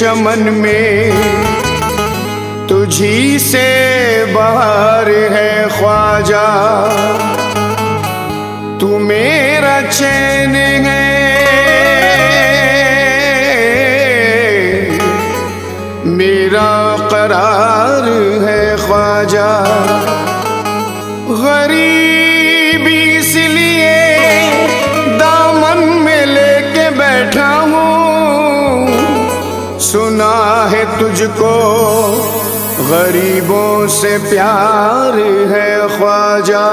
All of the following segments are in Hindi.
चमन में तुझी से बाहर है ख्वाजा। तू मेरा चैन है। मेरा करार है ख्वाजा। तुझको गरीबों से प्यार है ख्वाजा।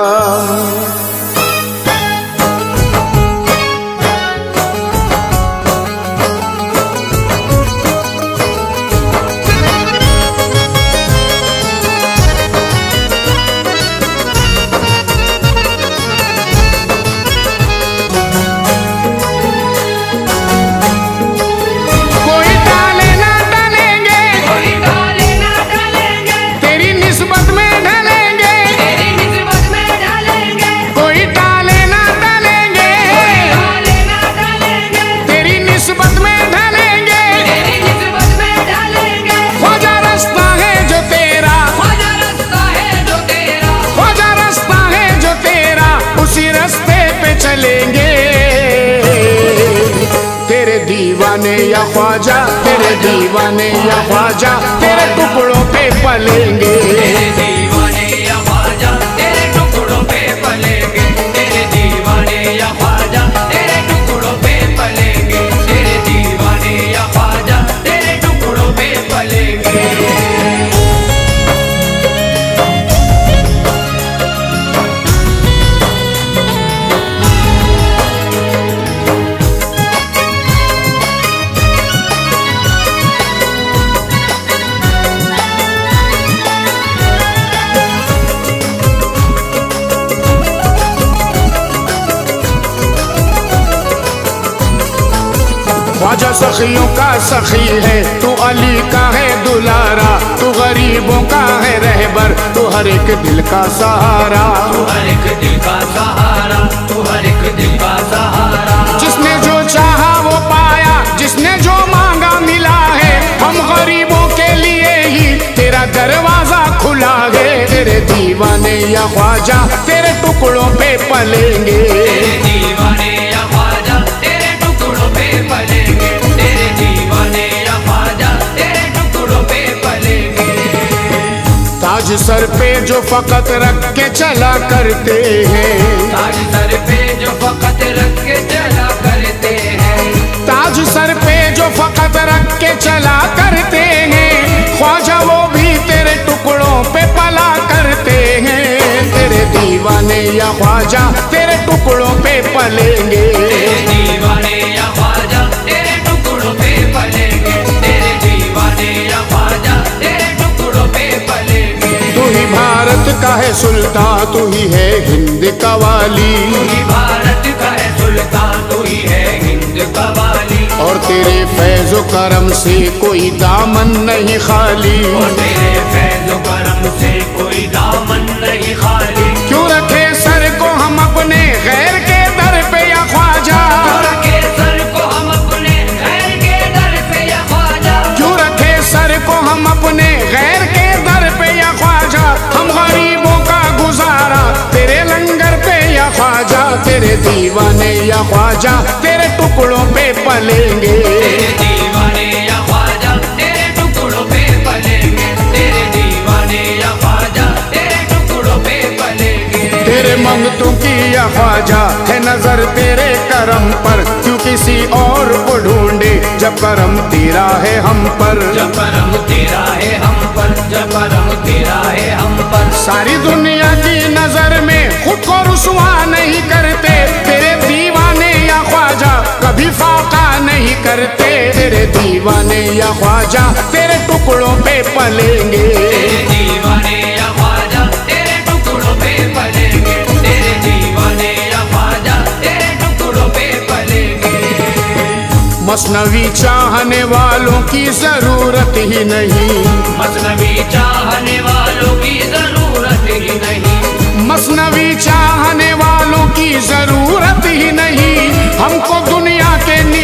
सखियों का सखी है तू अली का है दुलारा तू गरीबों का है रहबर तू हर एक दिल का सहारा। तू हर एक दिल का सहारा तू हर एक दिल का सहारा। जिसने जो चाहा वो पाया जिसने जो मांगा मिला है हम गरीबों के लिए ही तेरा दरवाज़ा खुला है। तेरे दीवाने या ख्वाजा तेरे टुकड़ों पे पलेंगे। सर पे जो फकत रख के चला करते हैं। ताज सर पे जो फकत रख के चला करते हैं। ताज सर पे जो फकत रख के चला करते हैं। ख्वाजा वो भी तेरे टुकड़ों पे पला करते हैं। तेरे दीवाने या ख्वाजा तेरे टुकड़ों पे पलेंगे। तेरे दीवाने तू ही है हिंद का वाली। भारत का है सुल्तान तू ही है हिंद का वाली। और तेरे फैजो करम से कोई दामन नहीं खाली। और तेरे फैजो करम से कोई दामन नहीं खाली। तेरे दीवाने या ख्वाजा तेरे टुकड़ों पे पलेंगे। तेरे दीवाने या ख्वाजा तेरे टुकड़ों पे पलेंगे। तेरे दीवाने या ख्वाजा तेरे टुकड़ों पे पलेंगे। तेरे मंगतों की या ख्वाजा है नज़र तेरे करम पर क्यों किसी और को ढूंढे जब करम तेरा है हम पर? जब करम तेरा है हम पर जब करम तेरा है हम पर। सारी दुनिया की नज़र में खुद को रुसवा नहीं करते। करते तेरे दीवाने या ख्वाजा तेरे टुकड़ों पे पलेंगे। दीवाने या ख्वाजा तेरे टुकड़ों पे पलेंगे। तेरे दीवाने या ख्वाजा तेरे टुकड़ों पे पलेंगे। मसनवी चाहने वालों की ज़रूरत ही नहीं। मसनवी चाहने वालों की ज़रूरत ही नहीं। मसनवी चाहने वालों की ज़रूरत ही नहीं। हमको दुनिया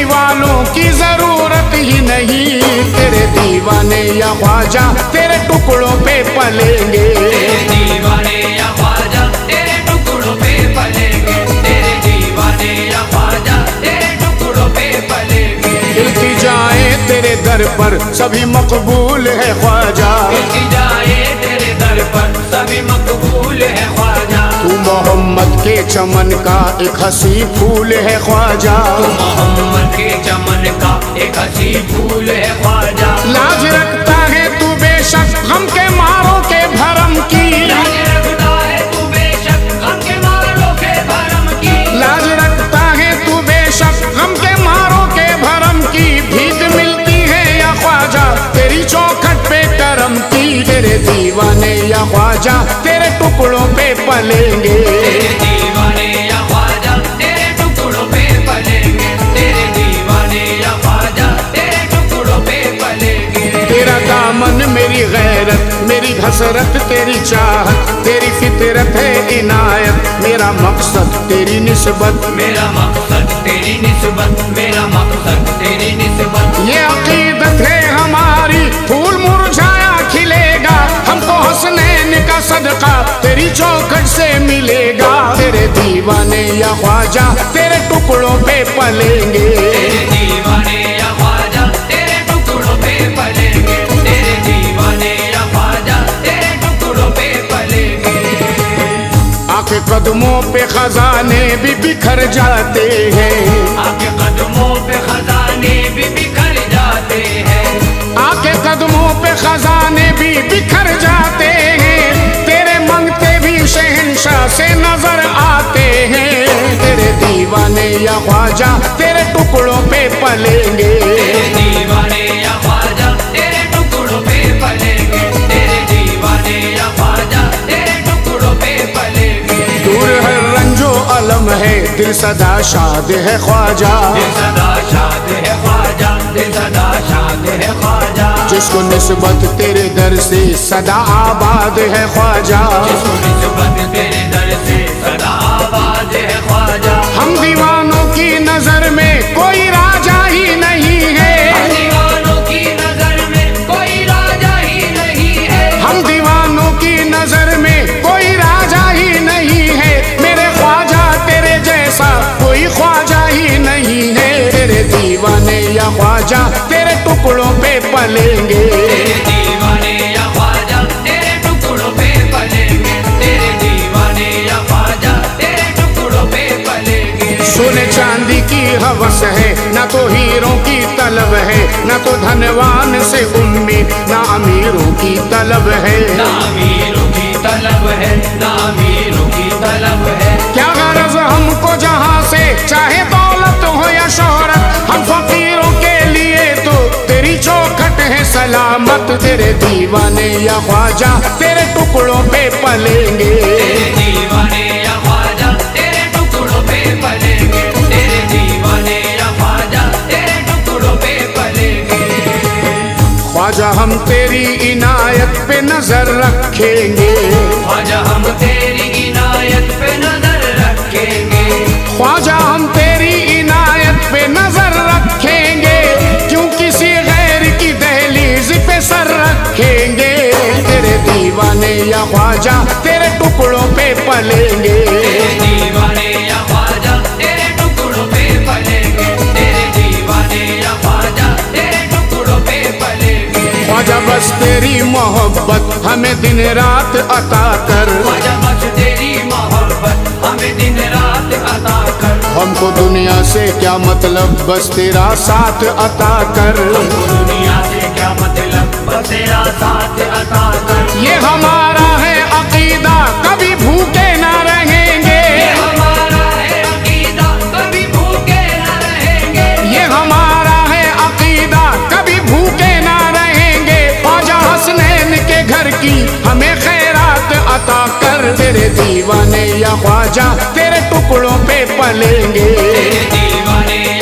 के निवालों की ज़रूरत ही नहीं। तेरे दीवाने या ख्वाजा तेरे टुकड़ों पे पलेंगे। तेरे दीवाने या ख्वाजा तेरे टुकड़ों पे पलेंगे। तेरे दीवाने या ख्वाजा तेरे टुकड़ों पे पलेंगे। इल्तिजाएँ तेरे दर पर सभी मकबूल है ख्वाजा। जाए तेरे दर पर सभी मकबूल है मोहम्मद के चमन का एक हसी फूल है ख्वाजा। मोहम्मद के चमन का एक हसी फूल है पलेंगे। तेरे दीवाने या ख्वाजा तेरे टुकड़ों पे पलेंगे। तेरे दीवाने या ख्वाजा तेरे टुकड़ों पे पलेंगे। तेरा दामन मेरी गैरत मेरी हसरत तेरी चाहत तेरी फितरत है इनायत मेरा मकसद तेरी निस्बत। मेरा मकसद तेरी निस्बत मेरा मकसद तेरी तेरी चौखट से मिलेगा। तेरे दीवाने या ख्वाजा तेरे टुकड़ों पे पलेंगे। तेरे दीवाने या ख्वाजा तेरे टुकड़ों पे पलेंगे। तेरे दीवाने या ख्वाजा तेरे टुकड़ों पे पलेंगे। आके कदमों पे खजाने भी बिखर जाते हैं। आपके कदमों पे खजाने भी बिखर जाते हैं। आके कदमों पे खजाने भी बिखर जाते दीवाने या ख्वाजा तेरे टुकड़ों पे पलेंगे। दीवाने या ख्वाजा तेरे टुकड़ों पे पलेंगे। तेरे दीवाने या ख्वाजा तेरे टुकड़ों पे पलेंगे। दूर है रंजो अलम है दिल सदा शाद है ख्वाजा। दिल सदा शाद है ख्वाजा दिल सदा शाद है ख्वाजा। जिसको निस्बत तेरे दर से सदा आबाद है ख्वाजा। जिसको निस्बत तेरे दर से सदा आबाद है ख्वाजा हम दीवानों की नज़र में कोई राजा ही नहीं है। दीवानों की नज़र में कोई राजा ही नहीं है। हम दीवानों की नज़र में कोई राजा ही नहीं है। मेरे ख्वाजा तेरे जैसा कोई ख्वाजा ही नहीं है। तेरे दीवाने या ख्वाजा तेरे टुकड़ों पे पलेंगे। सोने चांदी की हवस है ना तो हीरों की तलब है ना तो धनवान से उम्मीद ना अमीरों की तलब है। ना अमीरों की तलब है ना अमीरों की तलब है। क्या गरज हमको जहाँ से चाहे दौलत हो या शोहरत हम फकीरों के लिए तो तेरी चौखट है सलामत। तेरे दीवाने या ख्वाजा तेरे टुकड़ों पे पलेंगे। दीवाने ख्वाजा हम तेरी इनायत पे नज़र रखेंगे। ख्वाजा हम तेरी इनायत पे नज़र रखेंगे। ख्वाजा हम तेरी इनायत पे नज़र रखेंगे। क्यों किसी गैर की दहलीज पे सर रखेंगे? तेरे दीवाने या ख्वाजा तेरे टुकड़ों पे पलेंगे। तेरी मोहब्बत हमें दिन रात अता कर। तेरी मोहब्बत हमें दिन रात अता कर। हमको दुनिया से क्या मतलब बस तेरा साथ अता कर। हमको दुनिया से क्या मतलब बस तेरा साथ अता कर। ये हमारा के हमें खैरात अता कर तेरे दीवाने या ख्वाजा, तेरे टुकड़ों पे पलेंगे। तेरे दीवाने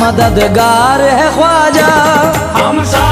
मददगार है ख्वाजा। हम सा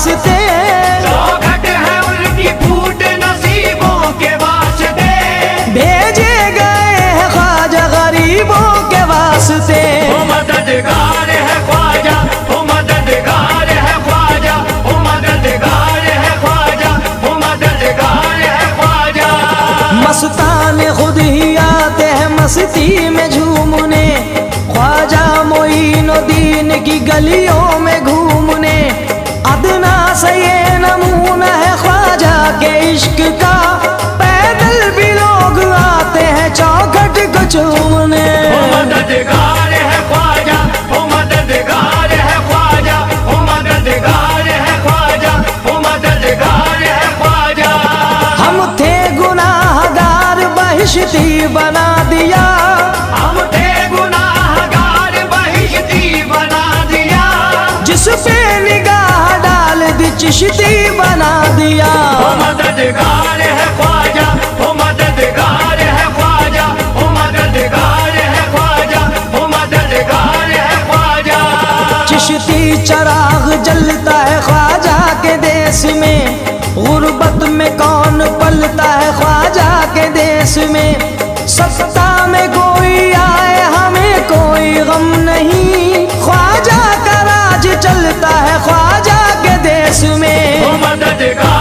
वास्ते। के गए गरीबों के मददगार मददगार है ख्वाजा मददगार है ख्वाजा मददगार खुद ही आते मस्ती देश में सत्ता में कोई आए, हमें कोई गम नहीं। ख्वाजा का राज चलता है, ख्वाजा के देश में। मददगार।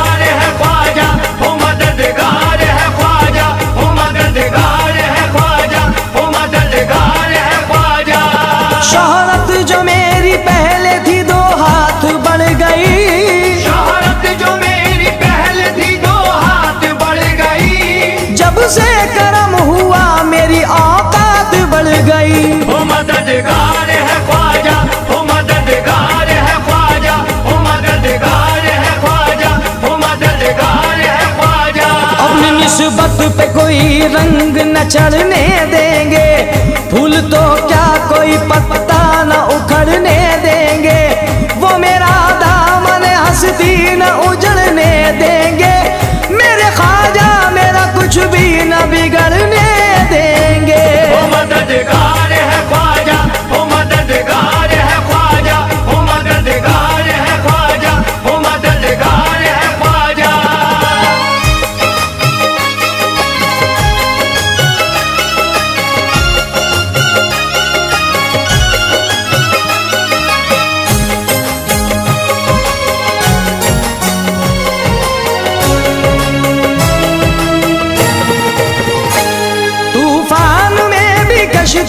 मददगार है ख्वाजा मददगार है ख्वाजा वो मददगार है ख्वाजा वो मददगार है ख्वाजा। अपनी निस्बत पे कोई रंग न चढ़ने देंगे। फूल तो क्या कोई पत्ता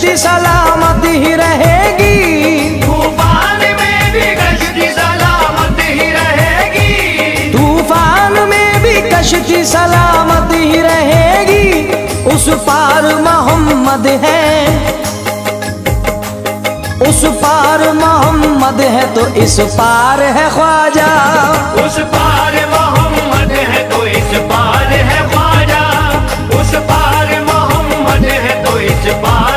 कश्ती सलामत ही रहेगी। तूफ़ान में भी कश्ती सलामत ही रहेगी। तूफ़ान में भी कश्ती सलामत ही रहेगी। उस पार मोहम्मद है। उस पार मोहम्मद है तो इस पार है ख्वाजा। उस पार मोहम्मद है तो इस पार है ख्वाजा। उस पार मोहम्मद है तो इस पार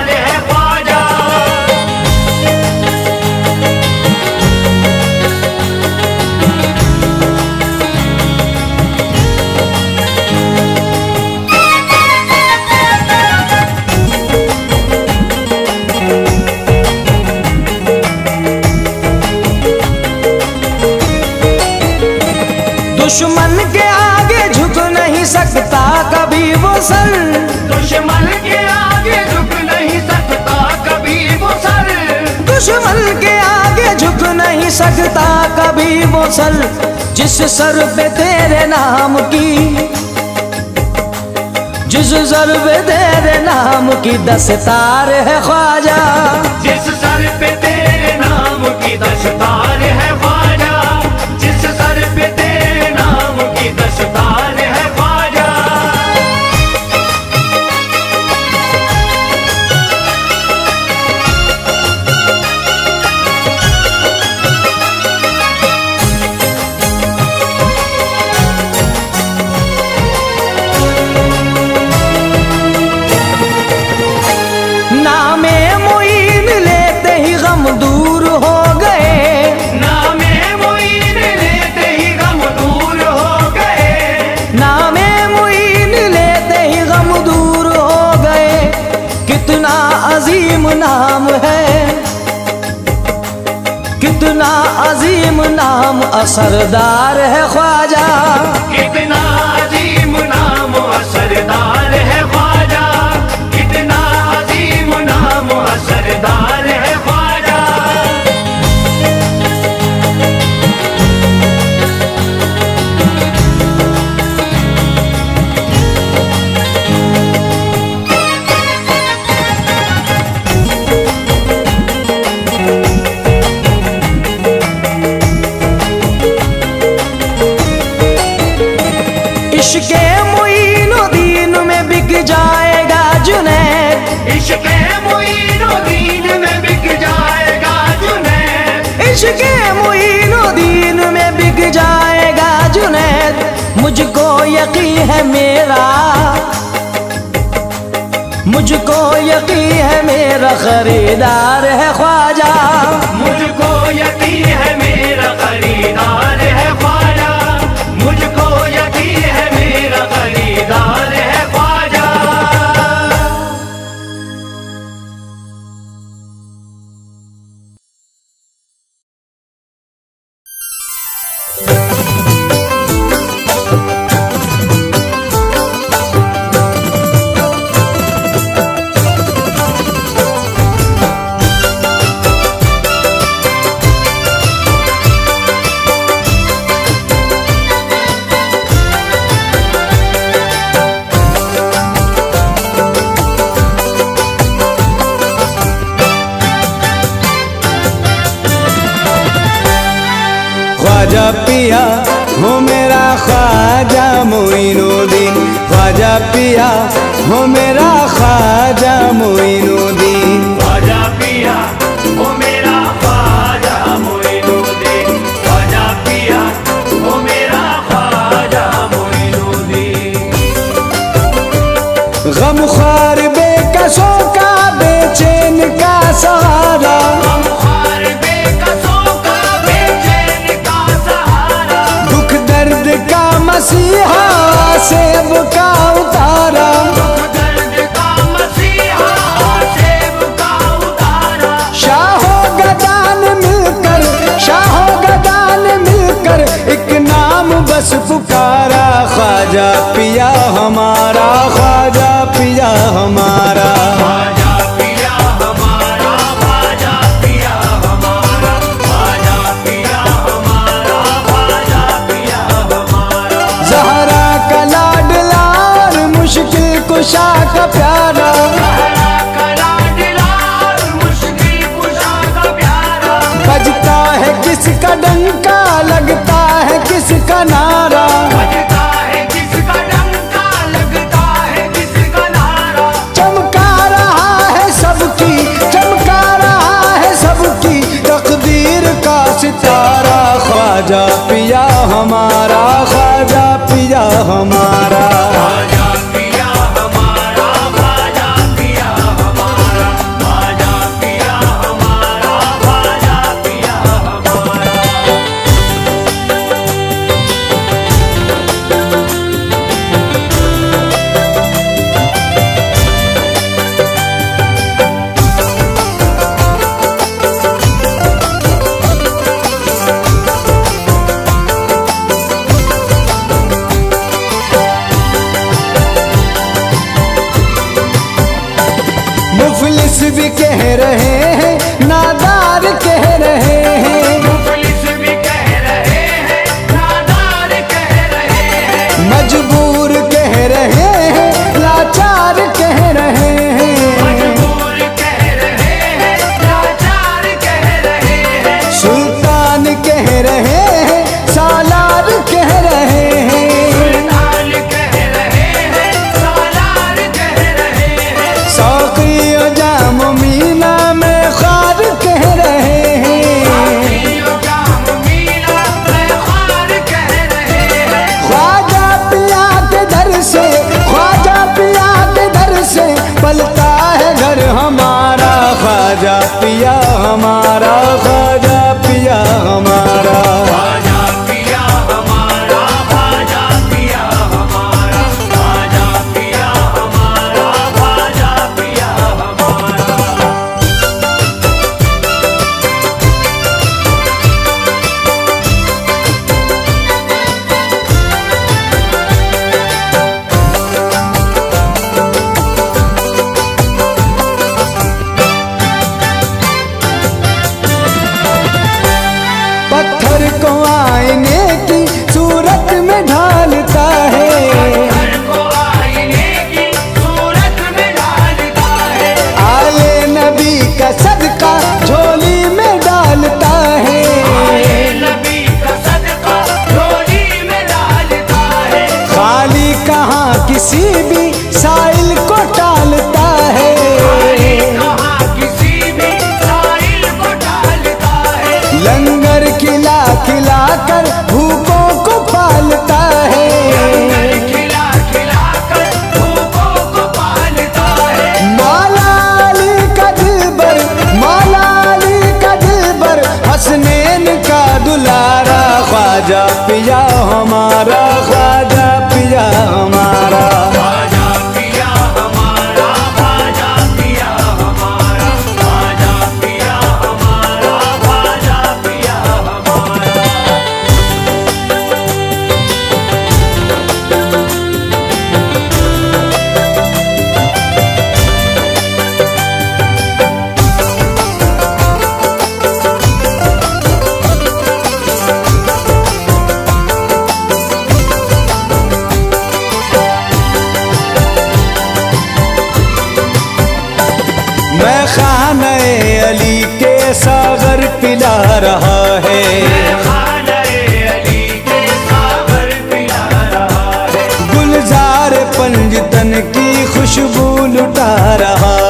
दुश्मन के आगे झुक नहीं सकता कभी वो सर। दुश्मन के आगे झुक नहीं सकता कभी वो सर। दुश्मन के आगे झुक नहीं सकता कभी वो सर। जिस सर पे तेरे नाम की जिस सर पे तेरे नाम की दस्तार है ख्वाजा। जिस सर पे तेरे नाम की दस्तार है नाम है। कितना अजीम नाम असरदार है ख्वाजा। कितना अजीम नाम असरदार मेरा खाजा पिया हमारा खाजा पिया हमारा। पिया हमारा खाजा पिया हमारा।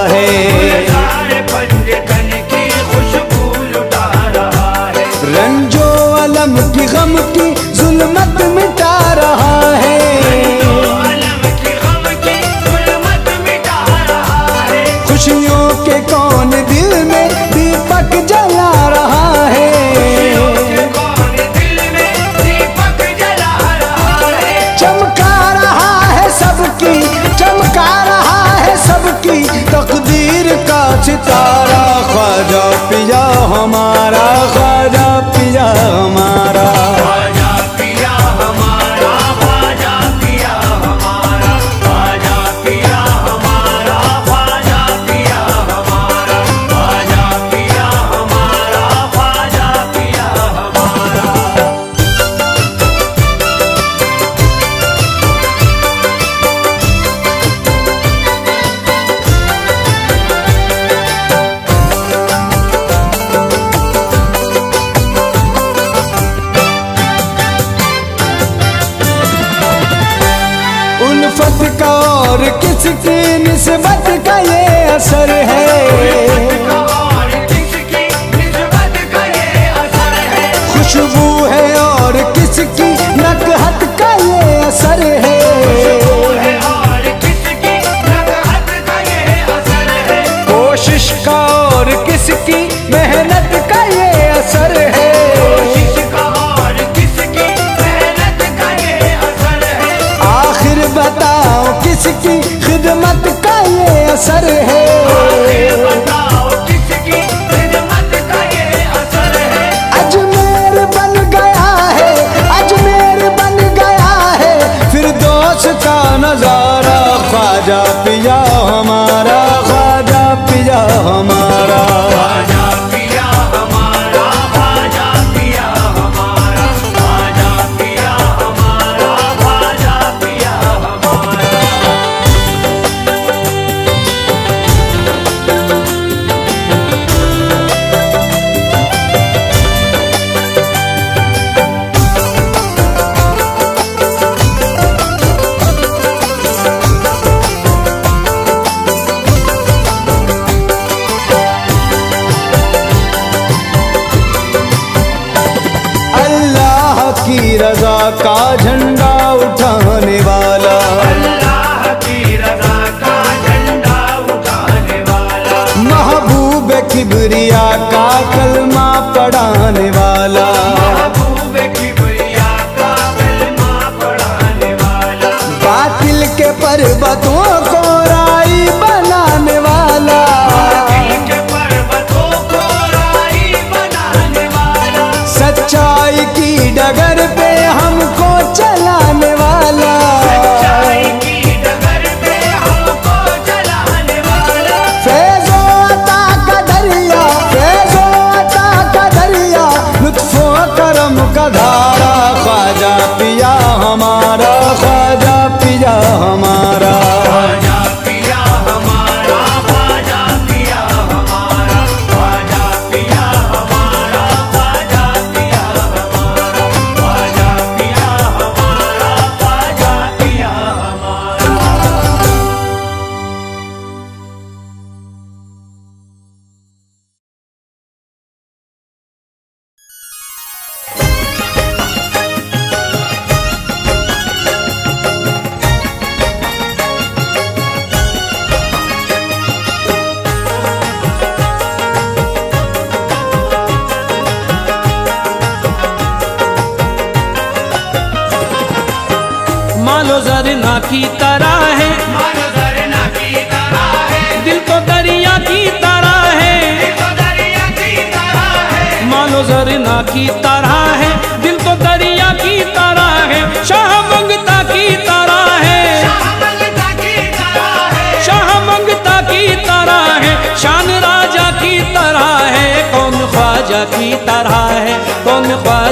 है। पिया हमारा खाजा पिया हमारा। और किसकी निस्बत का ये असर है? किसकी खिदमत का ये असर है। अजमेर बन गया है, अजमेर बन गया है। फिर दोष का नज़ारा पिया हमारा खाजा पिया हमारा। का झंडा उठाने वाला। अल्लाह की रजा का झंडा उठाने वाला। महबूब किबरिया का कलमा पढ़ाने वाला। पिया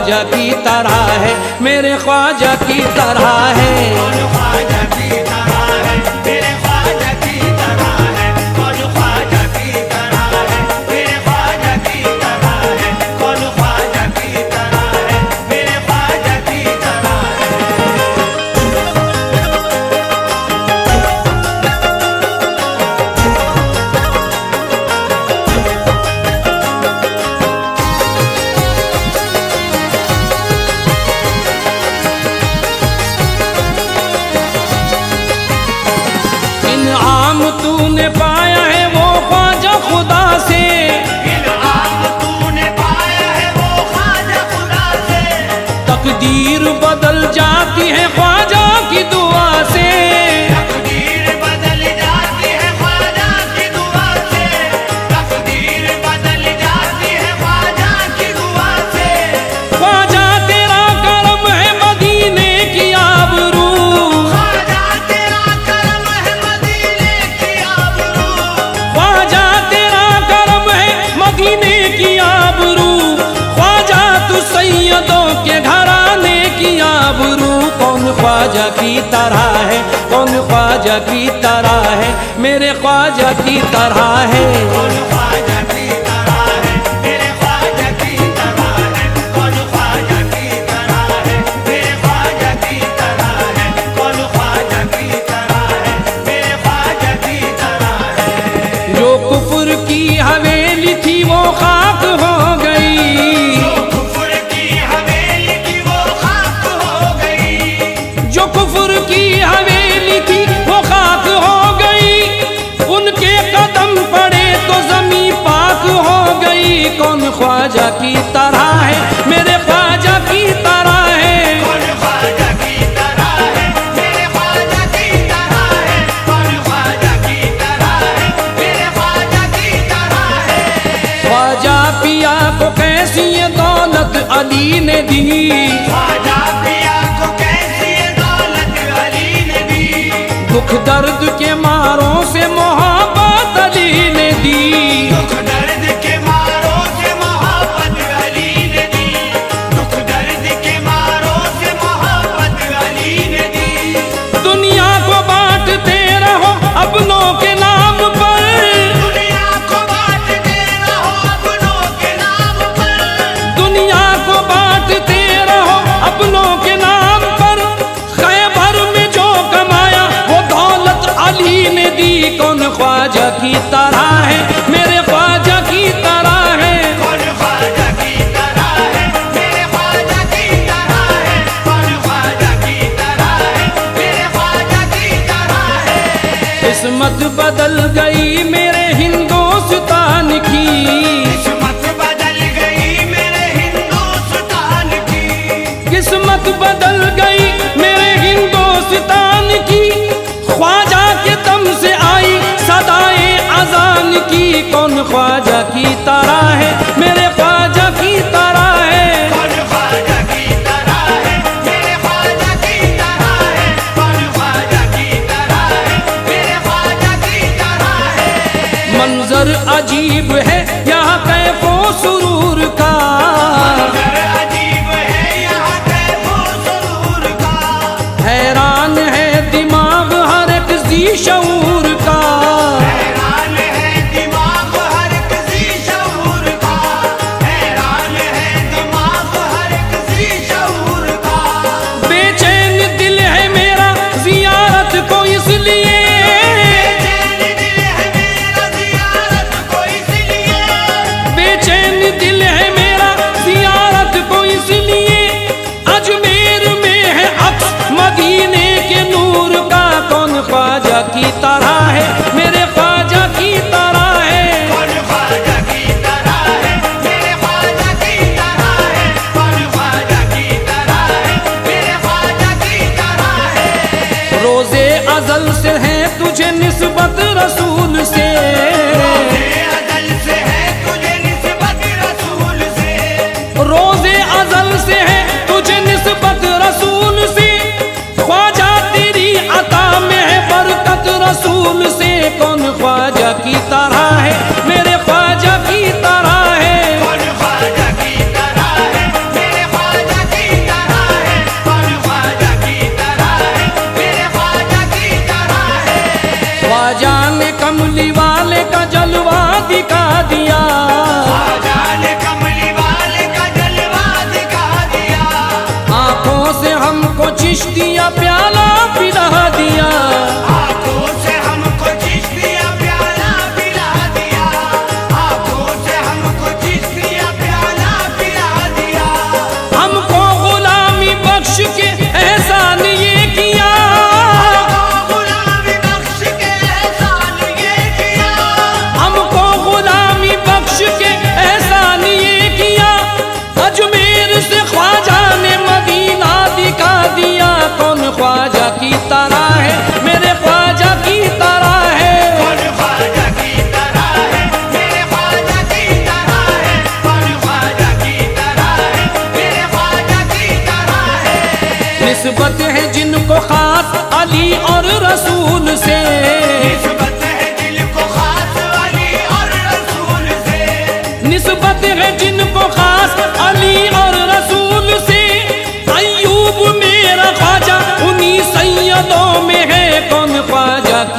ख्वाजा की तरह है मेरे ख्वाजा की तरह है। तरह है? कौन ख्वाजा की तरह है? मेरे ख्वाजा की तरह है। कैसी ये दौलत अली ने दी। तो दौलत अली ने दी। दुख दर्द के मारों से मोहब्बत अली ने दी। कौन ख्वाजा की ता 全你是 Yeah.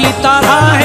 की तरह